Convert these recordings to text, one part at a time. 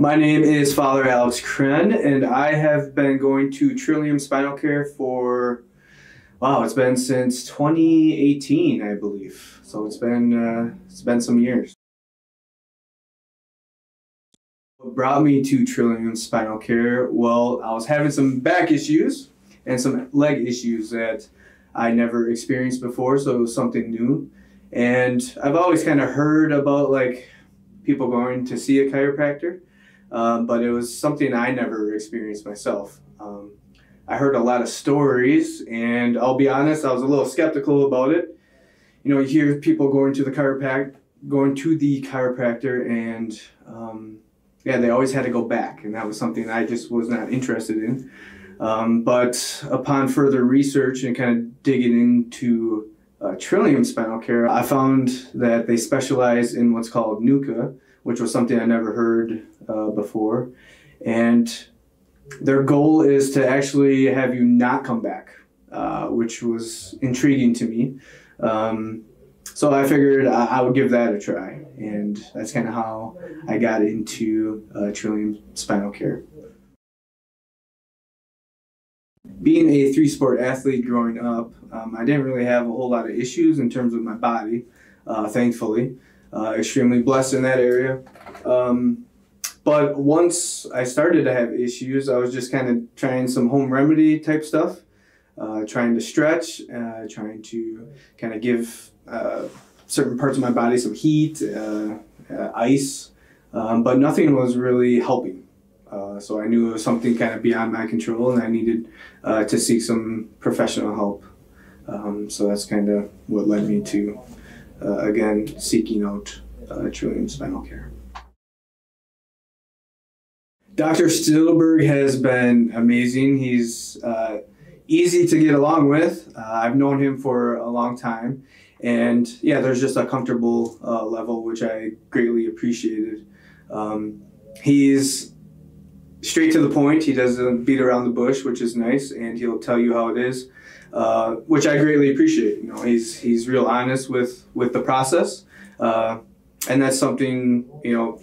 My name is Father Alex Kren, and I have been going to Trillium Spinal Care for, wow, it's been since 2018, I believe. So it's been uh, it's been some years. What brought me to Trillium Spinal Care? Well, I was having some back issues and some leg issues that I never experienced before, so it was something new. And I've always kind of heard about like people going to see a chiropractor um, but it was something I never experienced myself. Um, I heard a lot of stories, and I'll be honest, I was a little skeptical about it. You know, you hear people going to the chiropractor, going to the chiropractor, and um, yeah, they always had to go back, and that was something I just was not interested in. Um, but upon further research and kind of digging into uh, Trillium Spinal Care, I found that they specialize in what's called NUCCA, which was something I never heard uh, before. And their goal is to actually have you not come back, uh, which was intriguing to me. Um, so I figured I, I, would give that a try, and that's kind of how I got into uh, Trillium Spinal Care. Being a three sport athlete growing up, um, I didn't really have a whole lot of issues in terms of my body, uh, thankfully uh, extremely blessed in that area. Um, but once I started to have issues, I was just kind of trying some home remedy type stuff, uh, trying to stretch, uh, trying to kind of give uh, certain parts of my body some heat, uh, uh, ice, um, but nothing was really helping. so I knew it was something kind of beyond my control, and I needed to seek some professional help. Um, so that's kind of what led me to again, seeking out uh, Trillium Spinal Care. Dr. Stillberg has been amazing. He's uh, easy to get along with. Uh, I've known him for a long time. And yeah, there's just a comfortable uh, level, which I greatly appreciated. Um, he's straight to the point. He doesn't beat around the bush, which is nice, and he'll tell you how it is. Uh, which I greatly appreciate. You know, he's he's real honest with with the process, uh, and that's something you know.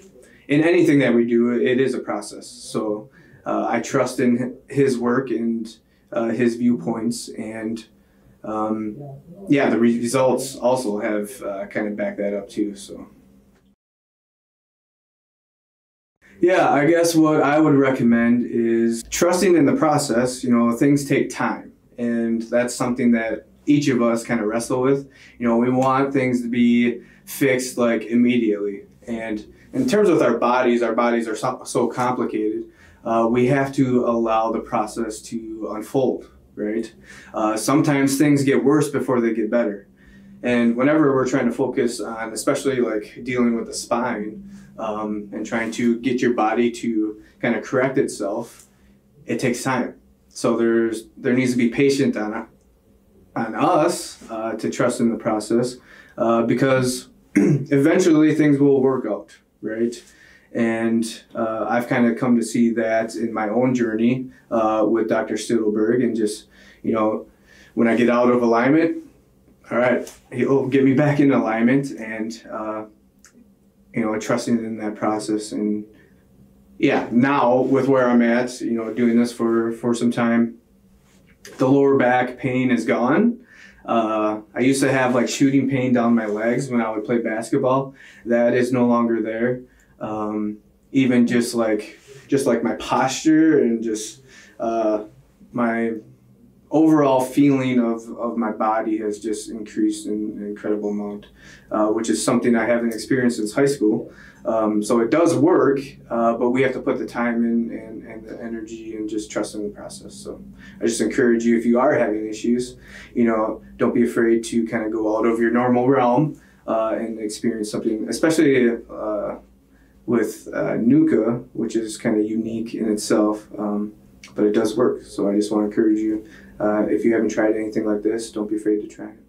In anything that we do, it is a process. So uh, I trust in his work and uh, his viewpoints, and um, yeah, the results also have uh, kind of backed that up too. So. Yeah, I guess what I would recommend is trusting in the process. You know, things take time and that's something that each of us kind of wrestle with. You know, we want things to be fixed like immediately. And in terms of our bodies, our bodies are so, so complicated. Uh, we have to allow the process to unfold, right? Uh, sometimes things get worse before they get better. And whenever we're trying to focus on, especially like dealing with the spine um, and trying to get your body to kind of correct itself, it takes time. So there's there needs to be patience on on us uh, to trust in the process uh, because eventually things will work out, right? And uh, I've kind of come to see that in my own journey uh, with Dr. Stillberg and just, you know, when I get out of alignment, all right, he'll get me back in alignment and, uh, you know, trusting in that process and yeah, now with where I'm at, you know, doing this for for some time, the lower back pain is gone. Uh, I used to have like shooting pain down my legs when I would play basketball. That is no longer there. Um, even just like just like my posture and just uh, my overall feeling of, of my body has just increased in an incredible amount, uh, which is something I haven't experienced since high school. Um, so it does work, uh, but we have to put the time in and, and the energy and just trust in the process. So I just encourage you if you are having issues, you know, don't be afraid to kind of go out of your normal realm uh, and experience something, especially uh, with uh, NUCCA, which is kind of unique in itself. Um, but it does work. So I just want to encourage you, uh, if you haven't tried anything like this, don't be afraid to try it.